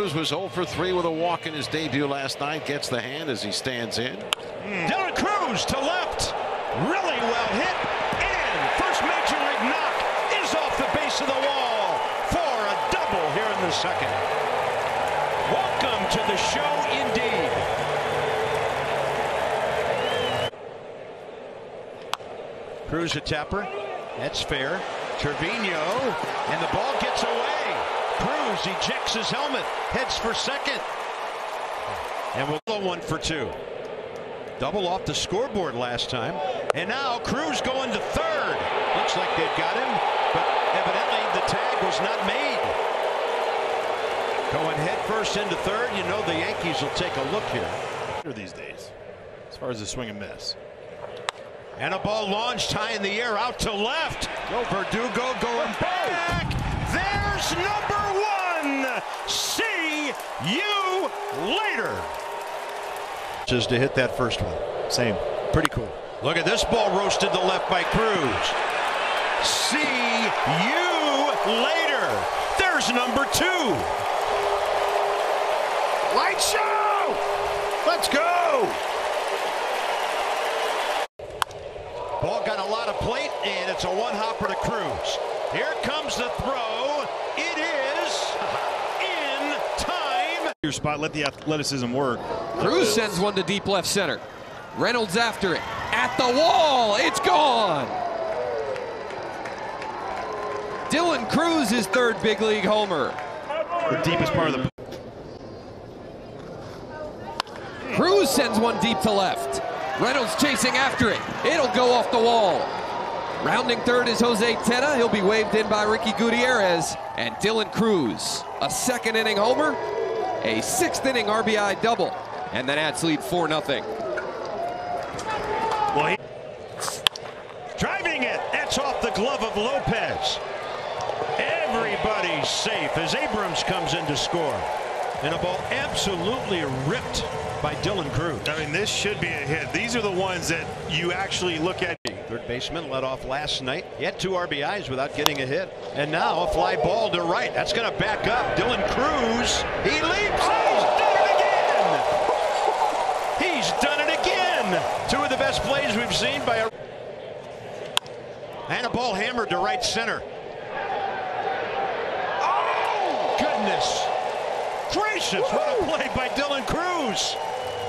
Crews was 0 for 3 with a walk in his debut last night. Gets the hand as he stands in. Hmm. Dylan Crews to left. Really well hit. And first major league knock is off the base of the wall for a double here in the second. Welcome to the show indeed. Crews a tapper. That's fair. Trevino. And the ball gets away. Crews ejects his helmet. Heads for second. And we'll go one for two. Double off the scoreboard last time. And now Crews going to third. Looks like they've got him, but evidently the tag was not made. Going head first into third, you know the Yankees will take a look here. these days, as far as the swing and miss. And a ball launched high in the air out to left. Go Verdugo going back. There's number one. See you later. Just to hit that first one. Same. Pretty cool. Look at this ball roasted to left by Crews. See you later. There's number two. Light show. Let's go. Ball got a lot of plate, and it's a one hopper to Crews. Here comes the throw. It is. Your spot, let the athleticism work. Crews sends one to deep left center. Reynolds after it. At the wall. It's gone. Dylan Crews is third big league homer. The deepest part of the. Crews sends one deep to left. Reynolds chasing after it. It'll go off the wall. Rounding third is Jose Tena. He'll be waved in by Ricky Gutierrez. And Dylan Crews, a second inning homer, a sixth inning RBI double. And the Nats lead 4 0. Well, he... Driving it. That's off the glove of Lopez. Everybody's safe as Abrams comes in to score. And a ball absolutely ripped by Dylan Crews. I mean, this should be a hit. These are the ones that you actually look at. Third baseman led off last night. He had two RBIs without getting a hit. And now a fly ball to right. That's going to back up. Dylan Crews. He by a. And a ball hammered to right center. Oh, goodness. Gracious, what a play by Dylan Crews.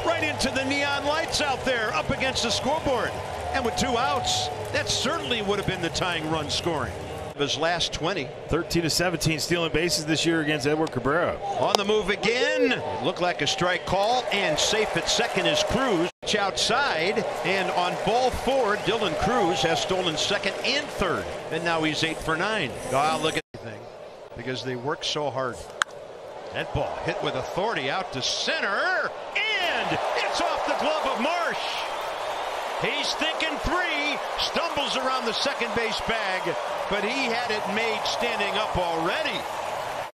Right into the neon lights out there, up against the scoreboard. And with two outs, that certainly would have been the tying run scoring. Of his last 20. 13 to 17 stealing bases this year against Edward Cabrera. On the move again. It looked like a strike call, and safe at second is Crews. Outside, and on ball four, Dylan Crews has stolen second and third. And now he's eight for nine. Ah, look at everything. Because they work so hard. That ball hit with authority out to center, and it's off the glove of Marsh. He's thinking three, stumbles around the second base bag, but he had it made standing up already.